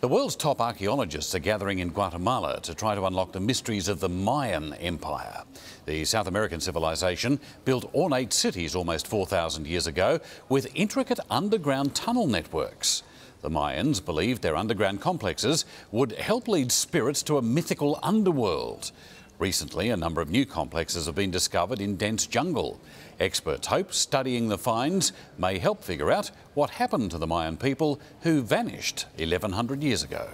The world's top archaeologists are gathering in Guatemala to try to unlock the mysteries of the Mayan Empire. The South American civilization built ornate cities almost 4,000 years ago with intricate underground tunnel networks. The Mayans believed their underground complexes would help lead spirits to a mythical underworld. Recently, a number of new complexes have been discovered in dense jungle. Experts hope studying the finds may help figure out what happened to the Mayan people who vanished 1100 years ago.